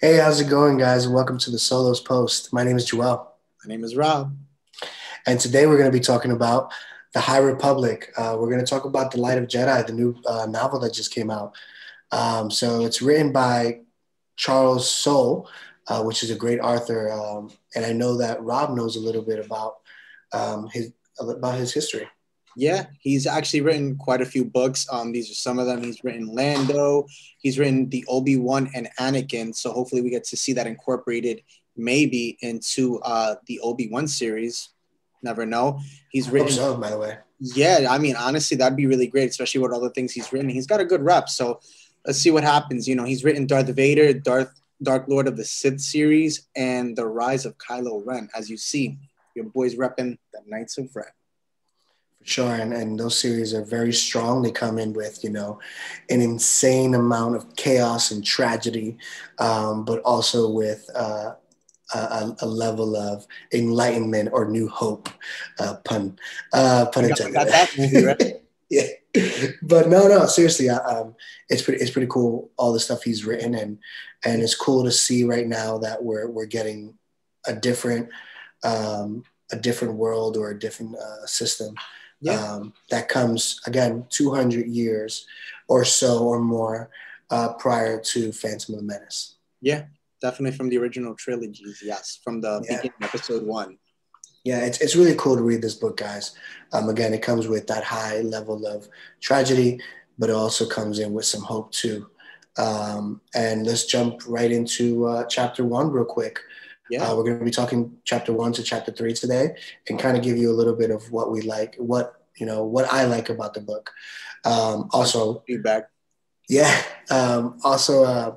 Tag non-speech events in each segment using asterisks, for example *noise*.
Hey, how's it going, guys? Welcome to the Solos Post. My name is Joel. My name is Rob. And today we're going to be talking about The High Republic. Uh, we're going to talk about The Light of Jedi, the new uh, novel that just came out. Um, so it's written by Charles Soule, uh, which is a great author. Um, and I know that Rob knows a little bit about um, his about his history. Yeah, he's actually written quite a few books. Um, these are some of them. He's written Lando. He's written the Obi Wan and Anakin. So hopefully we get to see that incorporated maybe into uh, the Obi Wan series. Never know. He's written. so, by the way. Yeah, I mean, honestly, that'd be really great, especially with all the things he's written. He's got a good rep. So let's see what happens. You know, he's written Darth Vader, Darth Dark Lord of the Sith series, and the Rise of Kylo Ren. As you see, your boy's repping the Knights of Ren. Sure, and, and those series are very strong. They come in with you know an insane amount of chaos and tragedy, um, but also with uh, a, a, level of enlightenment or new hope. Uh, pun, uh, pun intended. Got that movie, right? *laughs* yeah, but no, no, seriously, um, it's pretty, it's pretty cool. All the stuff he's written, and and it's cool to see right now that we're we're getting a different um, a different world or a different uh, system yeah. um, that comes again 200 years or so or more uh, prior to Phantom of Menace. Yeah, definitely from the original trilogies. Yes, from the yeah. beginning, episode one. Yeah, it's, it's really cool to read this book, guys. Um, again, it comes with that high level of tragedy, but it also comes in with some hope too. Um, and let's jump right into uh, chapter one real quick. Yeah. Uh, we're going to be talking chapter one to chapter three today and kind of give you a little bit of what we like, what, you know, what I like about the book. Um, also, feedback. Yeah. Um, also, uh,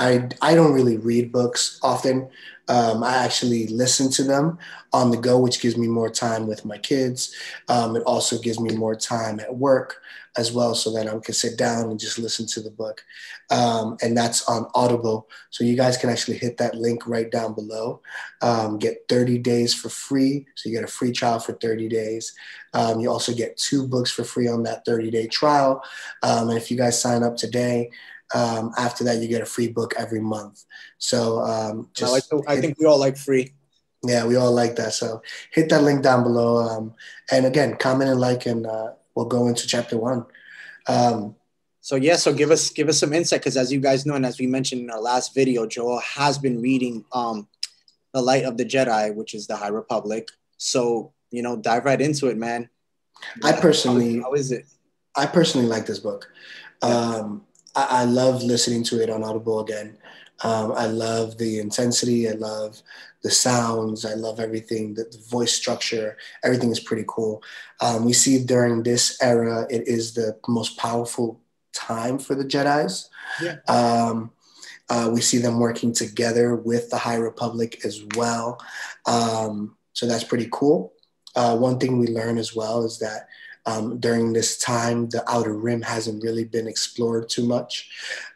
I, I don't really read books often. Um, I actually listen to them on the go, which gives me more time with my kids. Um, it also gives me more time at work as well, so that I can sit down and just listen to the book. Um, and that's on Audible. So you guys can actually hit that link right down below. Um, get 30 days for free. So you get a free trial for 30 days. Um, you also get two books for free on that 30 day trial. Um, and if you guys sign up today, um, after that, you get a free book every month. So um, just I, like the, I think we all like free. Yeah, we all like that. So hit that link down below. Um, and again, comment and like, and uh, we'll go into chapter one. Um, so yeah, so give us give us some insight because as you guys know, and as we mentioned in our last video, Joel has been reading um, the Light of the Jedi, which is the High Republic. So you know, dive right into it, man. I personally, how, is it? I personally like this book. Um, I, I love listening to it on Audible again. Um, I love the intensity. I love the sounds. I love everything. The, the voice structure. Everything is pretty cool. Um, we see during this era, it is the most powerful time for the Jedi's. Yeah. Um, uh, we see them working together with the High Republic as well. Um, so that's pretty cool. Uh, one thing we learn as well is that um, during this time, the outer rim hasn't really been explored too much.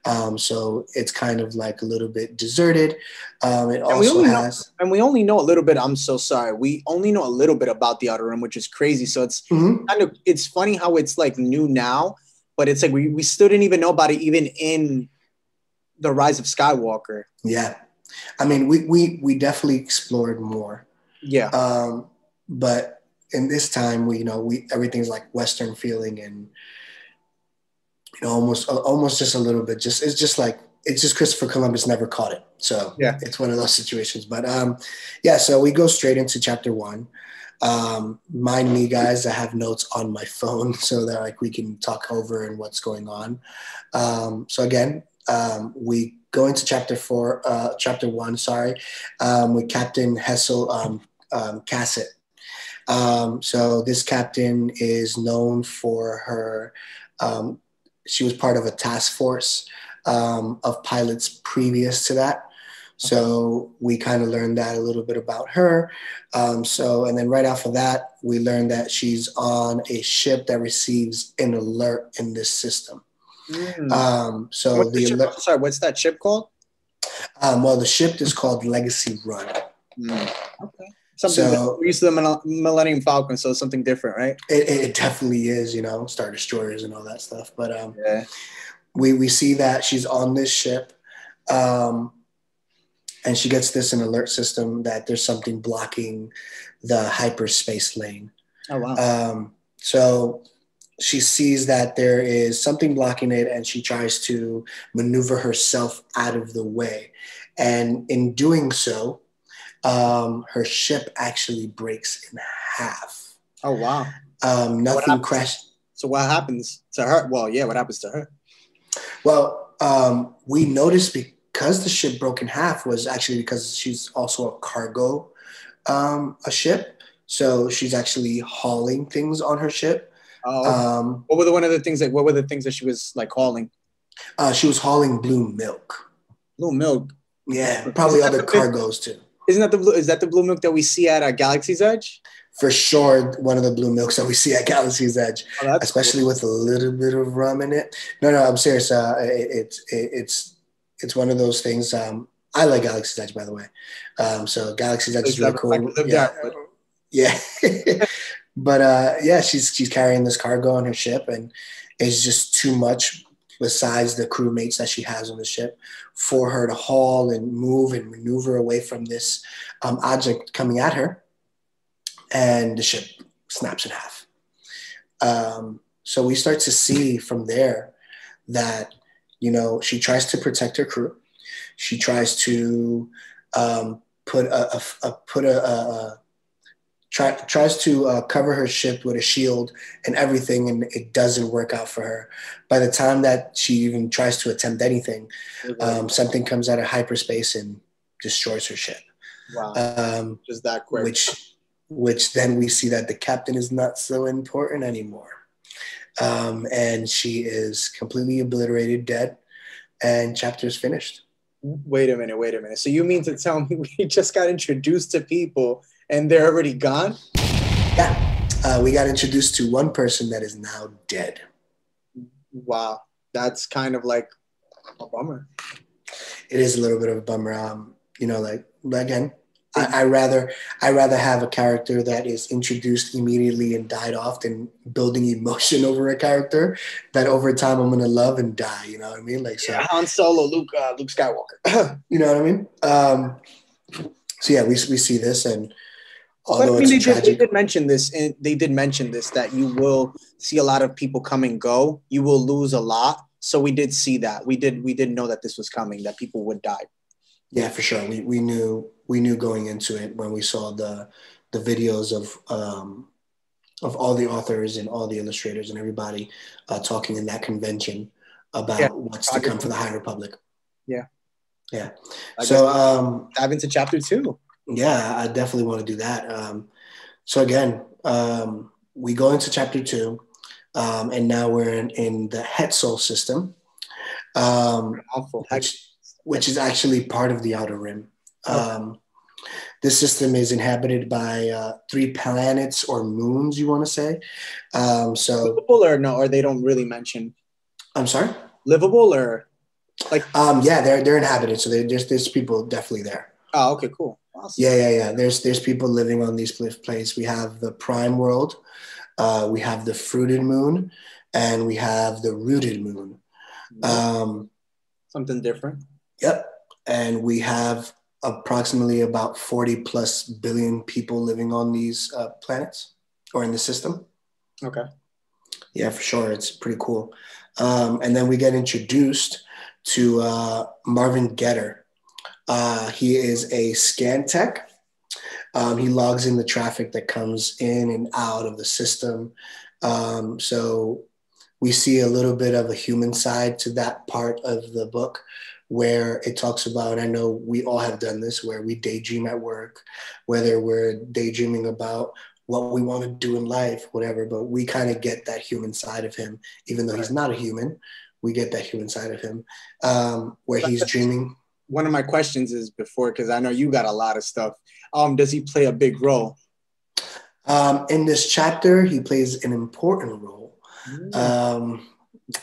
Um, so it's kind of like a little bit deserted. Um, it and also has. Know, and we only know a little bit. I'm so sorry. We only know a little bit about the outer rim, which is crazy. So it's mm-hmm. kind of, it's funny how it's like new now, but it's like we, we still didn't even know about it even in the rise of Skywalker. Yeah. I mean, we, we, we definitely explored more. Yeah. Um, but in this time we you know we everything's like western feeling and you know almost almost just a little bit just it's just like it's just christopher columbus never caught it. So yeah. it's one of those situations. But um yeah so we go straight into chapter one. Um mind me guys i have notes on my phone *laughs* so that like we can talk over and what's going on. Um so again um we go into chapter four uh chapter one sorry um with captain hessel um, um Casset um, so this captain is known for her. Um, she was part of a task force um, of pilots previous to that. So we kind of learned that a little bit about her. Um, so and then right off of that, we learned that she's on a ship that receives an alert in this system. Mm. Um, so what's the, the alert. Sorry, what's that ship called? Um, well, the ship is called Legacy Run. Mm. Okay something so, we used to the Millennium Falcon, so it's something different, right? It, it definitely is, you know, Star Destroyers and all that stuff. But um, yeah. we we see that she's on this ship, um, and she gets this an alert system that there's something blocking the hyperspace lane. Oh wow. Um, so she sees that there is something blocking it and she tries to maneuver herself out of the way. And in doing so, um, her ship actually breaks in half. Oh wow. Um, nothing crashed. So what happens to her? Well, yeah, what happens to her? Well, um, we noticed because the ship broke in half was actually because she's also a cargo um, a ship. So she's actually hauling things on her ship. Oh, um, what were the one of the things that? What were the things that she was like hauling? Uh, she was hauling blue milk. Blue milk. Yeah, probably other cargoes too. Isn't that the blue? Is that the blue milk that we see at uh, Galaxy's Edge? For sure, one of the blue milks that we see at *laughs* Galaxy's Edge, oh, especially cool. with a little bit of rum in it. No, no, I'm serious. Uh, it, it's it, it's it's one of those things. Um, I like Galaxy's Edge, by the way. Um, so Galaxy's Edge is really cool. Yeah, *laughs* yeah. *laughs* but uh, yeah, she's she's carrying this cargo on her ship, and it's just too much besides the crewmates that she has on the ship for her to haul and move and maneuver away from this um, object coming at her, and the ship snaps in half. Um, so we start to see from there that you know she tries to protect her crew she tries to um, put a, a, a put a, a try, tries to uh, cover her ship with a shield and everything, and it doesn't work out for her. By the time that she even tries to attempt anything, um, something comes out of hyperspace and destroys her ship. Wow! Um, Just that quick. Which, which then we see that the captain is not so important anymore, um, and she is completely obliterated, dead, and chapter is finished wait a minute, wait a minute. So you mean to tell me *laughs* we just got introduced to people and they're already gone? Yeah. Uh, we got introduced to one person that is now dead. Wow. That's kind of like a bummer. It is a little bit of a bummer. Um, you know, like again, I, I rather I rather have a character that is introduced immediately and died off than building emotion *laughs* over a character that over time I'm gonna love and die. You know what I mean? Like so, yeah, Han Solo, Luke, uh, Luke Skywalker. *laughs* you know what I mean? Um, so yeah, we we see this and. Although I mean, they, tragic, did, they did mention this, and they did mention this that you will see a lot of people come and go. You will lose a lot. So we did see that. We did we didn't know that this was coming. That people would die. Yeah, for sure. We we knew we knew going into it when we saw the the videos of um, of all the authors and all the illustrators and everybody uh, talking in that convention about yeah. what's to come for the High Republic. Yeah. Yeah. I so um, dive into chapter two. Yeah, I definitely want to do that. Um, so again, um, we go into chapter two, um, and now we're in, in the Hetzal system, um, which, which is actually part of the Outer Rim. Um, this system is inhabited by uh, three planets or moons, you want to say. Um, so livable or no, or they don't really mention. I'm sorry. Livable or like? Um, yeah, they're they're inhabited, so there's there's people definitely there. Oh, okay, cool. Awesome. Yeah, yeah, yeah. There's there's people living on these places. We have the prime world, uh, we have the fruited moon, and we have the rooted moon. Um, Something different. Yep. And we have approximately about 40 plus billion people living on these uh, planets or in the system. Okay. Yeah, for sure. It's pretty cool. Um, and then we get introduced to uh, Marvin Getter. Uh, he is a scan tech. Um, he logs in the traffic that comes in and out of the system. Um, so we see a little bit of a human side to that part of the book where it talks about, I know we all have done this, where we daydream at work, whether we're daydreaming about what we want to do in life, whatever, but we kind of get that human side of him, even though he's not a human, we get that human side of him um, where he's *laughs* dreaming. One of my questions is before, because I know you got a lot of stuff. Um, does he play a big role? Um, in this chapter, he plays an important role. Mm. Um,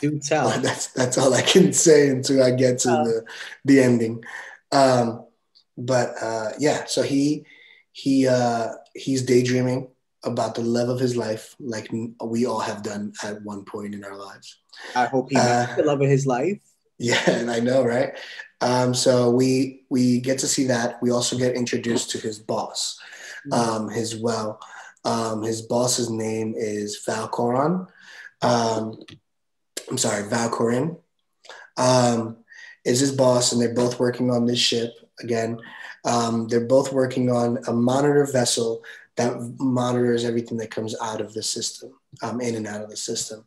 do tell. *laughs* That's that's all I can say until I get to the the ending. Um, but uh, yeah, so he he uh, he's daydreaming about the love of his life, like we all have done at one point in our lives. I hope he uh, the love of his life. *laughs* Yeah, and I know, right? Um, so we we get to see that. We also get introduced to his boss, mm-hmm. um, his well. Um, his boss's name is Valkoran. Um, I'm sorry, Valkorin. Um, is his boss, and they're both working on this ship again. Um, they're both working on a monitor vessel that monitors everything that comes out of the system, um, in and out of the system.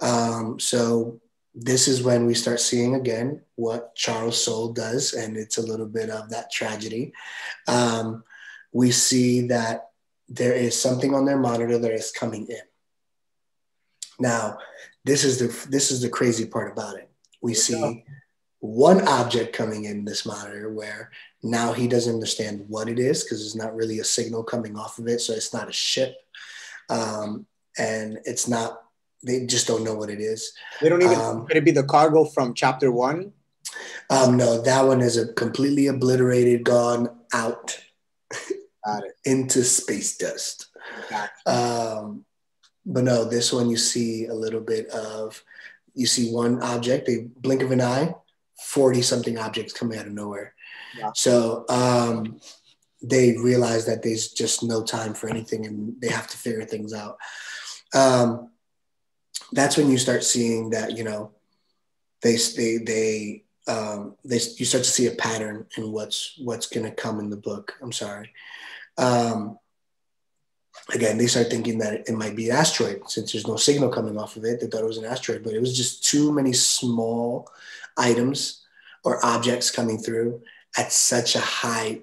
Um, so this is when we start seeing again what Charles Soule does, and it's a little bit of that tragedy. Um, we see that there is something on their monitor that is coming in. Now, this is the this is the crazy part about it. We see one object coming in this monitor where now he doesn't understand what it is because there's not really a signal coming off of it. So it's not a ship. Um, and it's not, they just don't know what it is. They don't even, um, could it be the cargo from chapter one? Um, no, that one is a completely obliterated, gone out into space dust. Um, but no, this one you see a little bit of, you see one object, a blink of an eye, 40 something objects coming out of nowhere. So um, they realize that there's just no time for anything and they have to figure things out. Um, that's when you start seeing that, you know, they, they, they, um, they, you start to see a pattern in what's, what's going to come in the book. I'm sorry. Um, again, they start thinking that it might be an asteroid since there's no signal coming off of it. They thought it was an asteroid, but it was just too many small items or objects coming through at such a high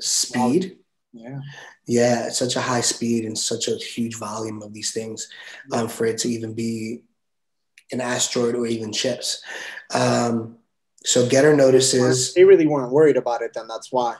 speed. Yeah. Yeah, such a high speed and such a huge volume of these things um, for it to even be an asteroid or even chips. Um, so Getter notices. They really weren't worried about it then. That's why.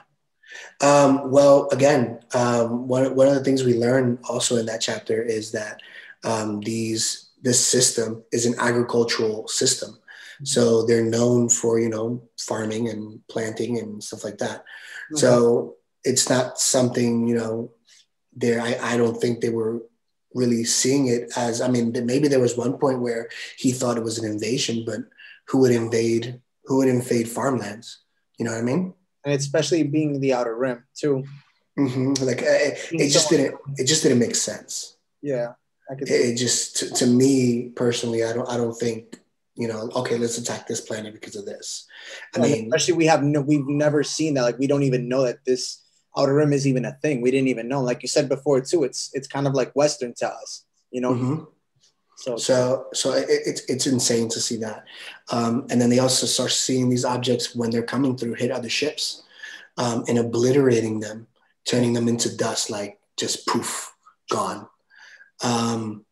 Um, well, again, um, one, one of the things we learn also in that chapter is that um, these this system is an agricultural system. So they're known for, you know, farming and planting and stuff like that. Mm-hmm. So it's not something, you know, there, I, I don't think they were really seeing it as, I mean, maybe there was one point where he thought it was an invasion, but who would invade, who would invade farmlands? You know what I mean? And especially being the outer rim too. Mm-hmm. Like it, it just didn't, it just didn't make sense. Yeah. It, it, just, to, to me personally, I don't, I don't think you know, okay, let's attack this planet because of this. I mean, especially we have no, we've never seen that. Like, we don't even know that this outer rim is even a thing. We didn't even know. Like you said before, too, it's it's kind of like Western to us, you know. Mm-hmm. So, so, so it, it's it's insane to see that, um, and then they also start seeing these objects when they're coming through hit other ships, um, and obliterating them, turning them into dust, like just poof, gone. Um,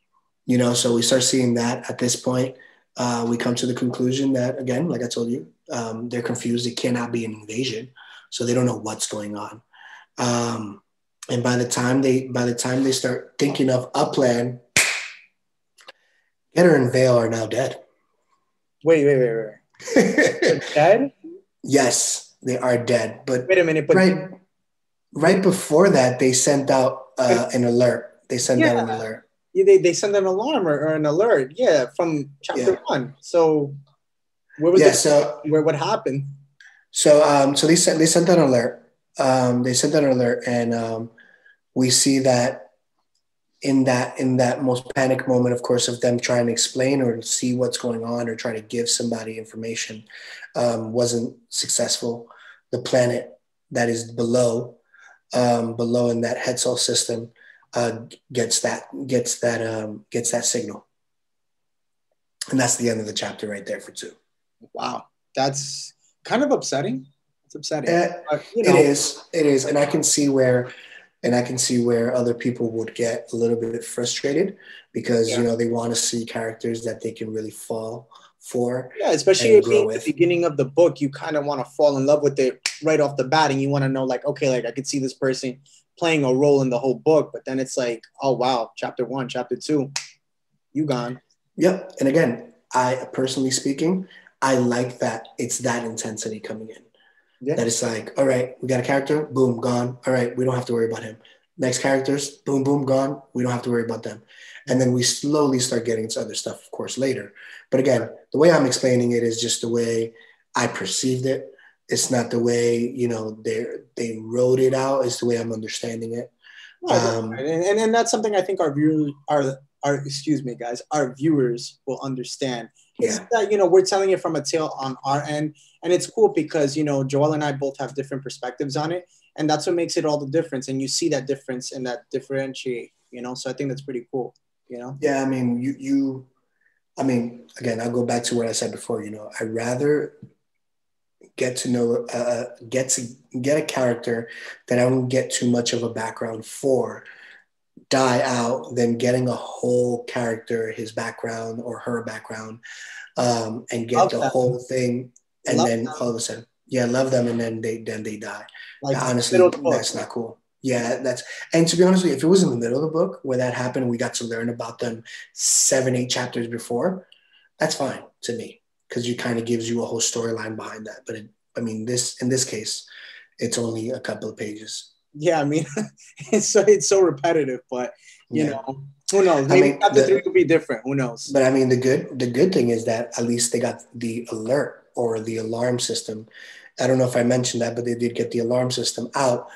you know, so we start seeing that at this point uh, we come to the conclusion that, again, like I told you, um, they're confused. It cannot be an invasion, so they don't know what's going on. Um, and by the time they by the time they start thinking of a plan, Getter and Vale are now dead. Wait, wait, wait, wait. *laughs* dead? Yes, they are dead. But wait a minute. But right, right before that, they sent out uh, an alert. They sent yeah. out an alert Yeah, they, they send an alarm or, or an alert. Yeah, from chapter yeah. one. So where was yeah, it? So where what happened? So um, so they sent they sent an alert. Um, they sent an alert, and um, we see that in that in that most panic moment, of course, of them trying to explain or see what's going on or try to give somebody information, um, wasn't successful. The planet that is below, um, below in that Hetzal system, uh, gets that gets that um, gets that signal, and that's the end of the chapter right there for two. Wow, that's kind of upsetting. It's upsetting. Uh, you know. It is. It is, and I can see where, and I can see where other people would get a little bit frustrated because yeah. you know they want to see characters that they can really fall for. Yeah, especially at the beginning of the book, you kind of want to fall in love with it right off the bat, and you want to know like, okay, like I could see this person playing a role in the whole book, but then it's like, oh wow, chapter one, chapter two, you gone. Yep. And again, I personally speaking, I like that it's that intensity coming in. Yeah. That it's like, all right, we got a character, boom, gone. All right, we don't have to worry about him. Next characters, boom, boom, gone. We don't have to worry about them. And then we slowly start getting into other stuff, of course, later. But again, the way I'm explaining it is just the way I perceived it. It's not the way you know they they wrote it out. It's the way I'm understanding it. Um, and, and, and that's something I think our viewers our our excuse me guys our viewers will understand yeah. that you know we're telling it from a tale on our end and it's cool because you know joel and i both have different perspectives on it and that's what makes it all the difference and you see that difference and that differentiate you know so i think that's pretty cool you know yeah i mean you you i mean again i'll go back to what i said before you know i'd rather get to know uh, uh get to get a character that i don't get too much of a background for die out than getting a whole character his background or her background um, and get love the them. whole thing and love then them. all of a sudden yeah love them and then they then they die like honestly that's not cool yeah, that's and to be honest with you, if it was in the middle of the book where that happened, we got to learn about them seven, eight chapters before, that's fine to me because it kind of gives you a whole storyline behind that. But it, I mean, this in this case, it's only a couple of pages. Yeah, I mean, *laughs* it's so it's so repetitive, but you yeah. know, who knows? Maybe I mean, chapter the, three will be different. Who knows? But I mean, the good the good thing is that at least they got the alert or the alarm system. I don't know if I mentioned that, but they did get the alarm system out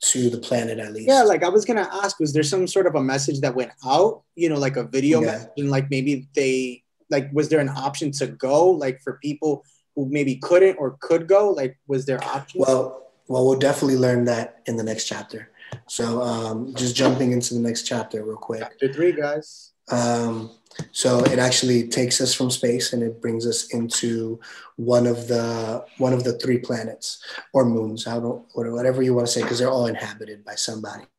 to the planet at least. Yeah, like I was gonna ask, was there some sort of a message that went out? You know, like a video yeah. message, and like maybe they like was there an option to go, like for people who maybe couldn't or could go? Like, was there options? Well, well, we'll definitely learn that in the next chapter. So, um, just jumping into the next chapter real quick. Chapter three, guys. Um, so it actually takes us from space and it brings us into one of the one of the three planets or moons. I don't whatever you want to say because they're all inhabited by somebody. *laughs*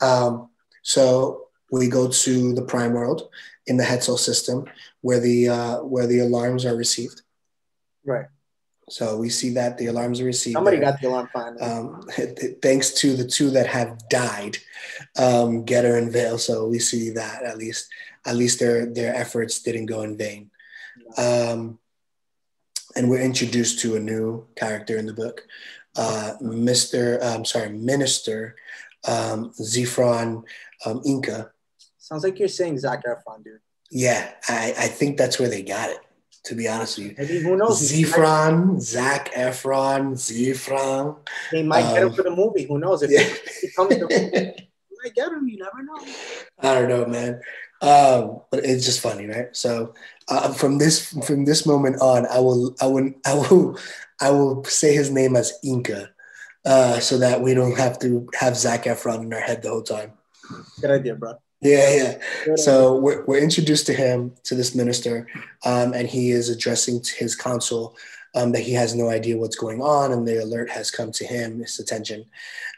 Um, so we go to the prime world in the Hetzal system where the uh, where the alarms are received. Right. So we see that the alarms are received. Somebody there. got the alarm finally. Um, thanks to the two that have died, um, Getter and Vale. So we see that at least at least their their efforts didn't go in vain. Um, and we're introduced to a new character in the book, uh, Mr. I'm sorry, Minister um, Zefron um, Inca. Sounds like you're saying Zac Efron, dude. Yeah, I, I think that's where they got it. To be honest with you, I mean, who knows? Zefron, Zac Efron, Zefron. They might um, get him for the movie. Who knows if yeah. he comes to *laughs* might get him. You never know. I don't know, man. Um, but it's just funny, right? So uh, from this from this moment on, I will I will I will I will say his name as Inca, uh, so that we don't have to have Zac Efron in our head the whole time. Good idea, bro. Yeah, yeah. So we're, we're introduced to him, to this minister, um, and he is addressing to his council um, that he has no idea what's going on, and the alert has come to him, his attention.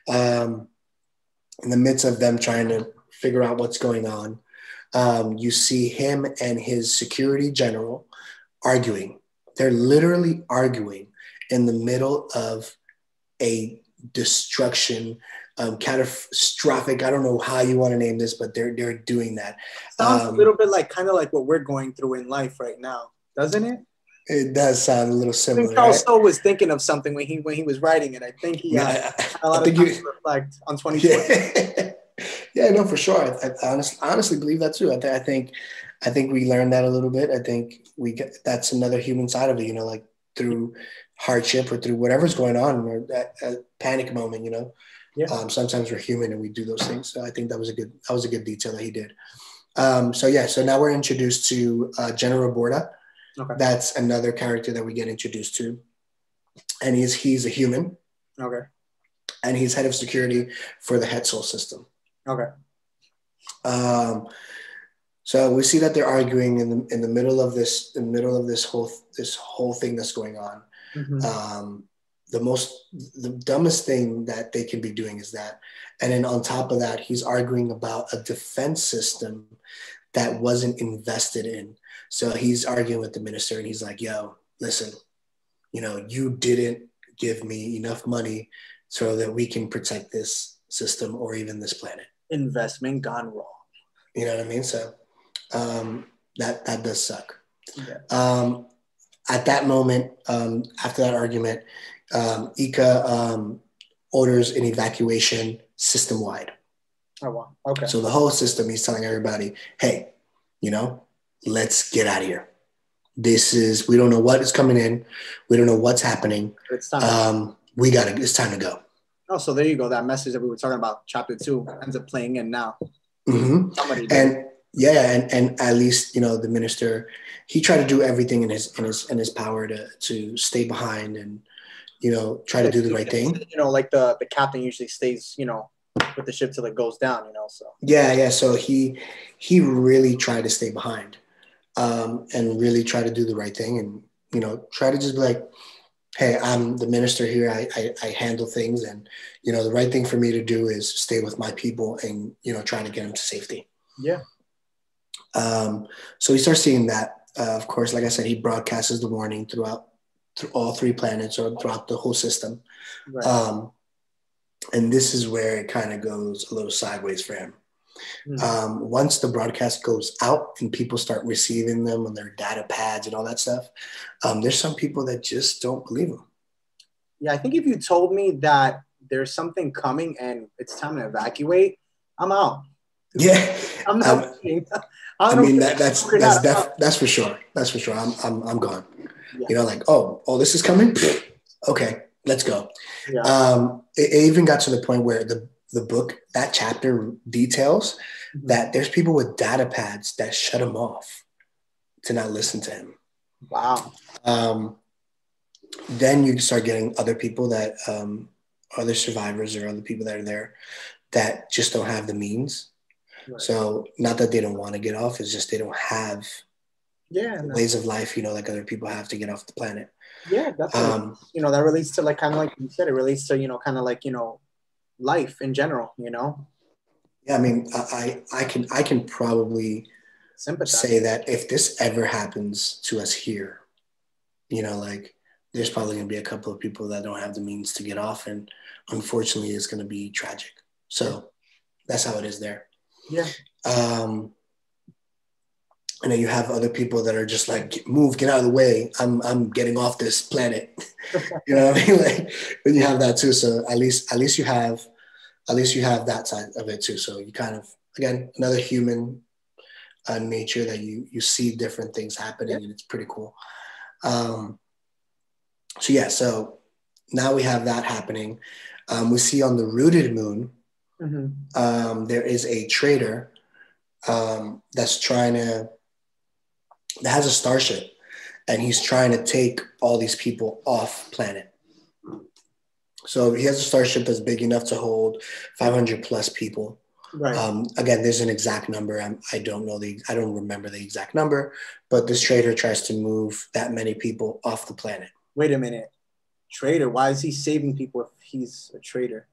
Um, in the midst of them trying to figure out what's going on, um, you see him and his security general arguing. They're literally arguing in the middle of a destruction, um, catastrophic. I don't know how you want to name this, but they're they're doing that. Sounds um, a little bit like kind of like what we're going through in life right now, doesn't it? It does sound a little similar. I think Charles right? was thinking of something when he when he was writing it. I think he yeah, had a lot I of time you, to reflect on 2020. *laughs* Yeah. Yeah, no, for sure. I, I honestly, honestly believe that too. I, th- I think, I think we learned that a little bit. I think we get that's another human side of it. You know, like through hardship or through whatever's going on or that, that panic moment. You know, yeah. Um, sometimes we're human and we do those things. So I think that was a good that was a good detail that he did. Um, so yeah, so now we're introduced to uh, General Borda. Okay. That's another character that we get introduced to, and he's he's a human. Okay. And he's head of security for the Hetzal system. Okay. Um, so we see that they're arguing in the in the middle of this in the middle of this whole this whole thing that's going on. Mm-hmm. Um, the most the dumbest thing that they can be doing is that, and then on top of that, he's arguing about a defense system that wasn't invested in. So he's arguing with the minister, and he's like, "Yo, listen, you know, you didn't give me enough money so that we can protect this system or even this planet." investment gone wrong. You know what I mean? So um, that that does suck. Yeah. Um, at that moment, um, after that argument, um, Ika um, orders an evacuation system wide. Oh wow! Okay. So the whole system, he's telling everybody, "Hey, you know, let's get out of here." this is we don't know what is coming in, we don't know what's happening. It's time. Um, we gotta. It's time to go. oh, so there you go. That message that we were talking about, chapter two, ends up playing in now. hmm Somebody did. And yeah, and and at least you know the minister, he tried to do everything in his in his in his power to to stay behind and you know try to do the right thing. You know, like the the captain usually stays, you know, with the ship till it goes down. You know, so Yeah, yeah. So he he really tried to stay behind, um, and really try to do the right thing, and you know try to just be like, hey, I'm the minister here. I, I I handle things, and you know the right thing for me to do is stay with my people, and you know trying to get them to safety. yeah, Um, so we start seeing that. Uh, of course, like I said, he broadcasts the warning throughout through all three planets or throughout the whole system. right. Um, and this is where it kind of goes a little sideways for him. Mhm. Um, once the broadcast goes out and people start receiving them on their data pads and all that stuff, um, there's some people that just don't believe them. yeah. I think if you told me that there's something coming and it's time to evacuate, I'm out. Yeah, *laughs* I'm not. Um, kidding. *laughs* I don't mean that, that's that's def- that's for sure. That's for sure. I'm I'm I'm gone. Yeah. You know, like oh oh this is coming. Okay, let's go. Yeah. Um, it, it even got to the point where the the book that chapter details Mhm. that there's people with data pads that shut him off to not listen to him. Wow. Um, then you start getting other people that um, other survivors or other people that are there that just don't have the means. Right. So not that they don't want to get off, it's just they don't have Yeah. ways of life, you know, like other people have to get off the planet. Yeah. Definitely. Um, you know, that relates to like kind of like you said, it relates to you know kind of like you know life in general. You know, yeah, I mean, I, I I can I can probably sympathize. say that if this ever happens to us here, you know, like there's probably going to be a couple of people that don't have the means to get off, and unfortunately, it's going to be tragic. So that's how it is there. Yeah. Um, and then you have other people that are just like, move, get out of the way. I'm I'm getting off this planet. *laughs* you know what I mean? *laughs* Like when you have that too. So at least at least you have at least you have that side of it too. So you kind of again another human uh, nature that you you see different things happening and it's pretty cool. Um, so yeah, so now we have that happening. Um, we see on the rooted moon Mhm. um, there is a trader um, that's trying to that has a starship and he's trying to take all these people off planet. So he has a starship that's big enough to hold 500 plus people. Right. um, again there's an exact number. I'm, i don't know the i don't remember the exact number but this trader tries to move that many people off the planet. Wait a minute, trader. Why is he saving people if he's a trader?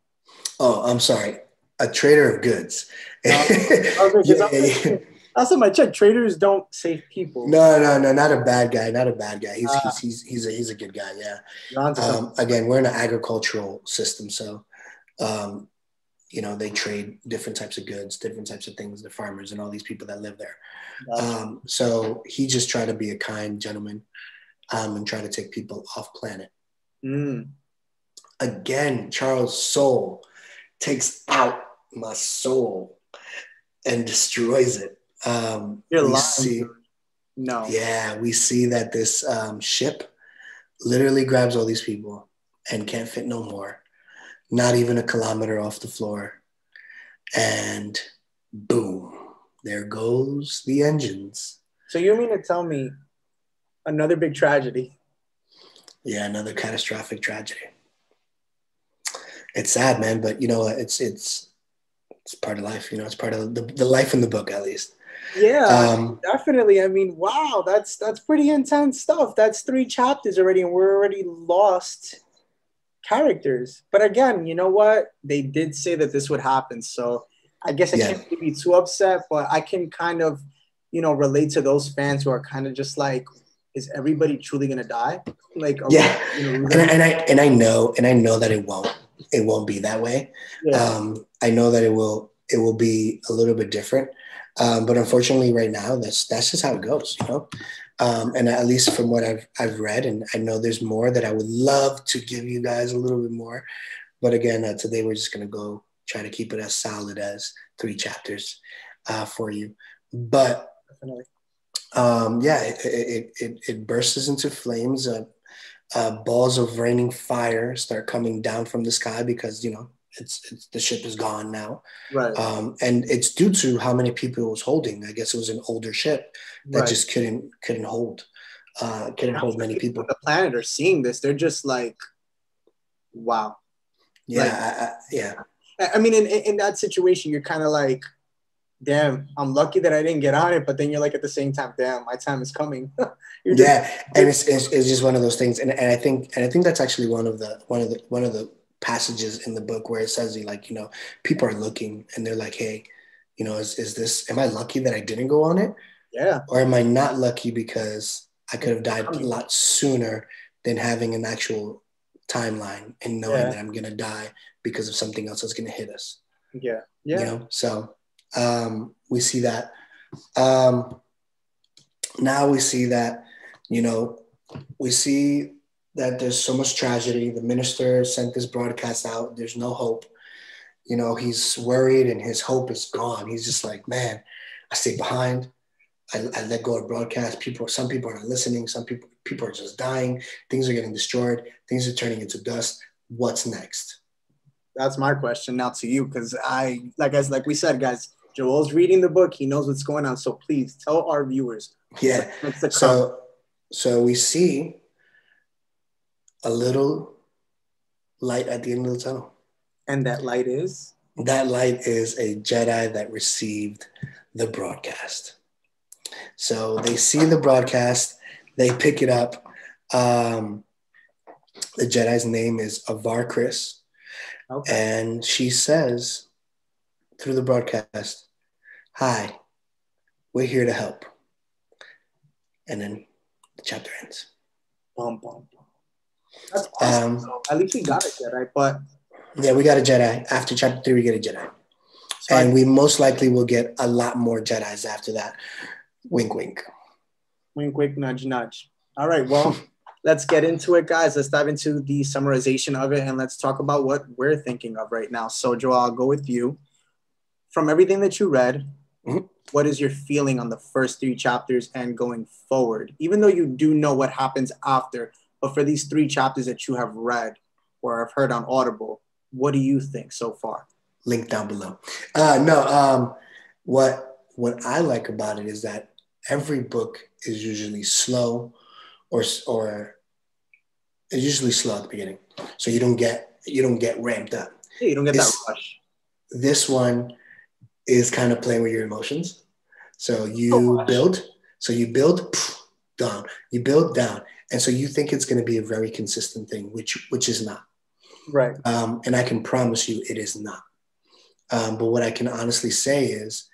oh i'm sorry. A trader of goods. *laughs* Okay, Yeah, yeah, Last time I checked, traders don't save people. No, no, no, not a bad guy. Not a bad guy. He's Ah. he's, he's he's a he's a good guy. Yeah. Um, again, we're in an agricultural system, so um, you know they trade different types of goods, different types of things. The farmers and all these people that live there. Um, so he just tried to be a kind gentleman um, and try to take people off planet. Mm. Again, Charles' soul takes out my soul and destroys it. Um, You're lying. see- No. Yeah, we see that this um, ship literally grabs all these people and can't fit no more, not even a kilometer off the floor. And boom, there goes the engines. So you mean to tell me another big tragedy? Yeah, another catastrophic tragedy. It's sad, man, but you know, it's it's it's part of life. You know, it's part of the, the life in the book, at least. Yeah, Um, definitely. I mean, wow, that's that's pretty intense stuff. That's three chapters already, and we're already lost characters. But again, you know what? They did say that this would happen, so I guess I Yeah. can't be too upset. But I can kind of, you know, relate to those fans who are kind of just like, is everybody truly gonna die? Like, are we- Yeah. you know, and, I- and I and I know and I know that it won't it won't be that way. yeah. um, I know that it will it will be a little bit different, um, but unfortunately, right now that's that's just how it goes, you know. Um, and at least from what I've I've read, and I know there's more that I would love to give you guys a little bit more, but again, uh, today we're just gonna go try to keep it as solid as three chapters uh, for you. But. Um, yeah, it, it, it, it bursts into flames. Uh, uh, balls of raining fire start coming down from the sky because you know it's, it's the ship is gone now. Right. Um, and it's due to how many people it was holding. I guess it was an older ship that Right. just couldn't couldn't hold uh, couldn't hold many people. the planet are seeing this. They're just like, wow. Yeah, Like- I, I, yeah, I mean, in, in that situation, you're kind of like, damn, I'm lucky that I didn't get on it. But then you're like, at the same time, damn, my time is coming. *laughs* just, yeah. And it's, it's it's just one of those things. And, and I think and I think that's actually one of the one of the one of the passages in the book where it says he like you know people are looking and they're like, hey, you know, is is this? Am I lucky that I didn't go on it? yeah, or am I not lucky because I could have died a lot sooner than having an actual timeline and knowing Yeah. that I'm gonna die because of something else that's gonna hit us. yeah, yeah. You know, so um, we see that. Um, now we see that, you know, we see that there's so much tragedy. The minister sent this broadcast out. There's no hope. You know, he's worried and his hope is gone. He's just like, man, I stay behind. I, I let go of broadcast. People, some people are not listening. Some people, people are just dying. Things are getting destroyed. Things are turning into dust. What's next? That's my question now to you, because I, like as like we said, guys, Joel's reading the book. He knows what's going on. So please tell our viewers. Yeah. what's the come. So, so we see a little light at the end of the tunnel. and that light is That light is a Jedi that received the broadcast. So they see the broadcast, they pick it up. Um, the Jedi's name is Avar Kriss, okay. and she says through the broadcast, Hi, we're here to help. And then the chapter ends. Bum, bum, bum. That's awesome. Um, So at least we got it, Jedi. But Yeah, we got a Jedi. After chapter three, we get a Jedi. so I- And we most likely will get a lot more Jedi's after that. Wink, wink. Wink, wink, nudge, nudge. All right, well, *laughs* let's get into it, guys. Let's dive into the summarization of it and let's talk about what we're thinking of right now. So, Joel, I'll go with you. From everything that you read, Mhm. what is your feeling on the first three chapters and going forward? Even though you do know what happens after, but for these three chapters that you have read or have heard on Audible, what do you think so far? Link down below. Uh, no, um, what what I like about it is that every book is usually slow, or or it's usually slow at the beginning, so you don't get you don't get ramped up. Yeah, you don't get that rush. this one is kind of playing with your emotions. So you So much. build, so you build pff, down, you build down, and so you think it's going to be a very consistent thing, which which is not. Right. Um, and I can promise you, it is not. Um, but what I can honestly say is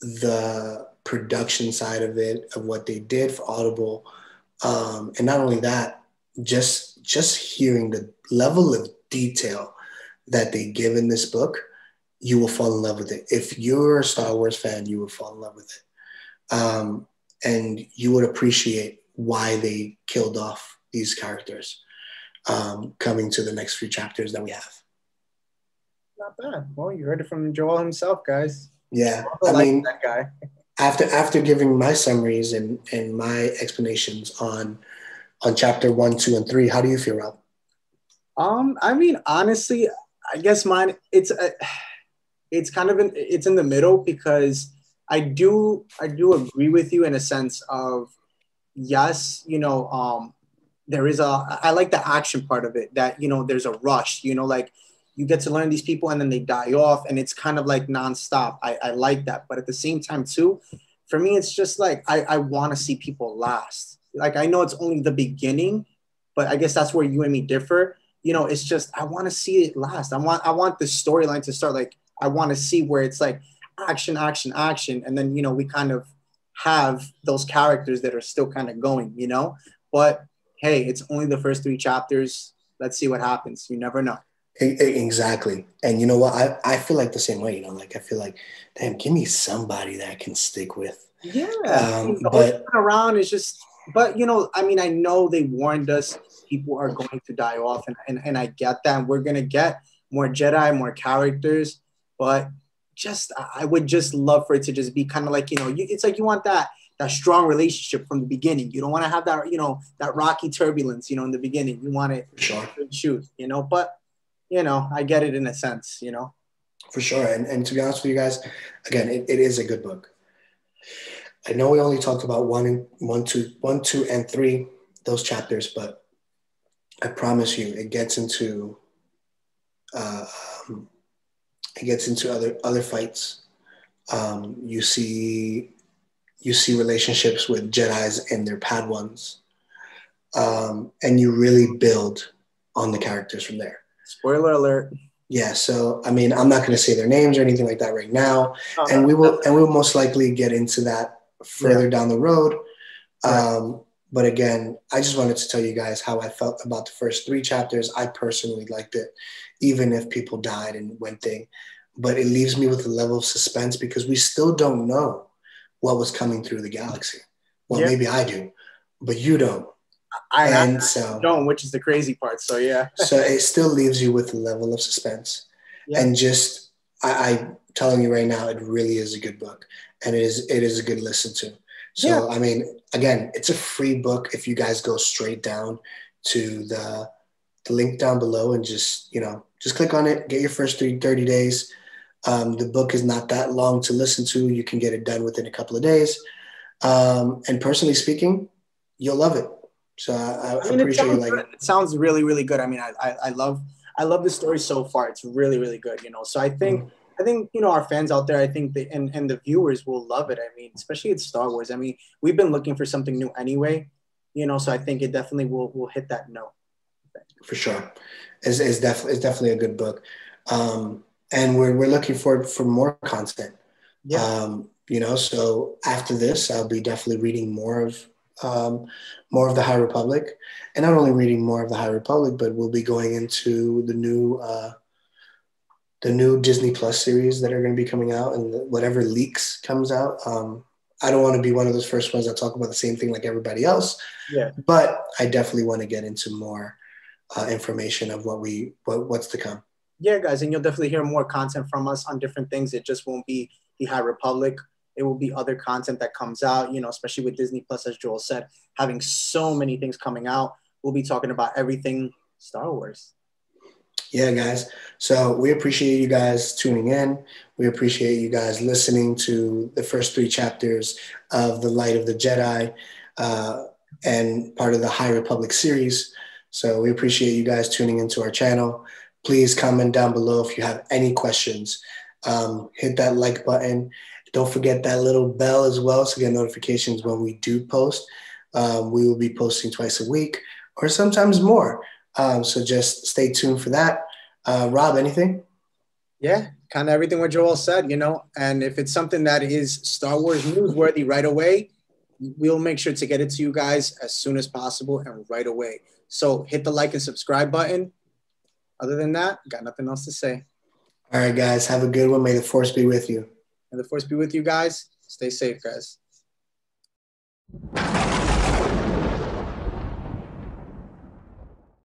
the production side of it, of what they did for Audible, um, and not only that, just just hearing the level of detail that they give in this book, you will fall in love with it. If you're a Star Wars fan, you will fall in love with it, um, and you would appreciate why they killed off these characters um, coming to the next few chapters that we have. Not bad. Well, you heard it from Joel himself, guys. Yeah, I I mean, that guy. after after giving my summaries and and my explanations on on chapter one, two, and three, how do you feel, Rob? Um, I mean, honestly, I guess mine it's a, *sighs* it's kind of in it's in the middle because I do I do agree with you in a sense of yes, you know, um, there is a I like the action part of it that you know there's a rush, you know, like you get to learn these people and then they die off and it's kind of like nonstop. I, I like that, but at the same time too, for me it's just like I, I want to see people last. Like I know it's only the beginning, but I guess that's where you and me differ you know, it's just I want to see it last. I want I want the storyline to start like I want to see where it's like action, action, action, and then you know we kind of have those characters that are still kind of going, you know. But hey, it's only the first three chapters. Let's see what happens. You never know. Exactly. And you know what? I, I feel like the same way, you know, like I feel like, damn, give me somebody that I can stick with. Yeah, Um, but- around is just. But you know, I mean, I know they warned us people are going to die off, and and, and I get that. We're gonna get more Jedi, more characters, but just I would just love for it to just be kind of like you know, you, it's like you want that that strong relationship from the beginning. You don't want to have that you know that rocky turbulence. You know, in the beginning, you want it sure. shoot. You know, but you know, I get it in a sense. You know, for sure. And and to be honest with you guys, again, it, it is a good book. I know we only talked about one and one, two, one, two, and three, those chapters, but I promise you, it gets into uh, um, it gets into other other fights. Um, you see you see relationships with Jedi's and their Padawans, um, and you really build on the characters from there. Spoiler alert. Yeah, so I mean, I'm not going to say their names or anything like that right now, oh, and we will, and we will most likely get into that further yeah. down the road. Um, but again, I just wanted to tell you guys how I felt about the first three chapters. I personally liked it, even if people died and went thing. But it leaves me with a level of suspense because we still don't know what was coming through the galaxy. Well, yeah. maybe I do, but you don't. I, and I, so, don't, which is the crazy part. So yeah. *laughs* so it still leaves you with a level of suspense, yeah. and just I, I telling you right now, it really is a good book, and it is it is a good listen to. So yeah. I mean, again, it's a free book if you guys go straight down to the the link down below and just you know just click on it, get your first three, 30 days. Um, the book is not that long to listen to. You can get it done within a couple of days. Um, and personally speaking, you'll love it. So I, I, I mean, pretty sure you like it. It sounds really, really good. I mean, I, I, I, love I love the story so far. It's really, really good. You know, so I think. Mm-hmm I think you know our fans out there. I think the and and the viewers will love it. I mean, especially it's Star Wars. I mean, we've been looking for something new anyway. You know, so I think it definitely will will hit that note. For sure, it's, it's definitely it's definitely a good book, um, and we're we're looking for for more content. Yeah. Um, you know, so after this, I'll be definitely reading more of um, more of the High Republic, and not only reading more of the High Republic, but we'll be going into the new uh, the new Disney Plus series that are going to be coming out and whatever leaks comes out. Um, I don't want to be one of those first ones that talk about the same thing like everybody else. Yeah. But I definitely want to get into more uh, information of what we what what's to come. Yeah, guys, and you'll definitely hear more content from us on different things. It just won't be the High Republic. It will be other content that comes out. You know, especially with Disney Plus, as Joel said, having so many things coming out. We'll be talking about everything Star Wars yeah, guys. So we appreciate you guys tuning in. We appreciate you guys listening to the first three chapters of The Light of the Jedi uh, and part of the High Republic series. So we appreciate you guys tuning into our channel. Please comment down below if you have any questions. Um, hit that like button. Don't forget that little bell as well to get notifications when we do post. Um, we will be posting twice a week or sometimes more. Um, so just stay tuned for that. Uh, Rob, anything? Yeah, kind of everything what Joel said, you know. And if it's something that is Star Wars newsworthy right away, we'll make sure to get it to you guys as soon as possible and right away. So hit the like and subscribe button. Other than that, got nothing else to say. All right, guys. Have a good one. May the force be with you. May the force be with you guys. Stay safe, guys.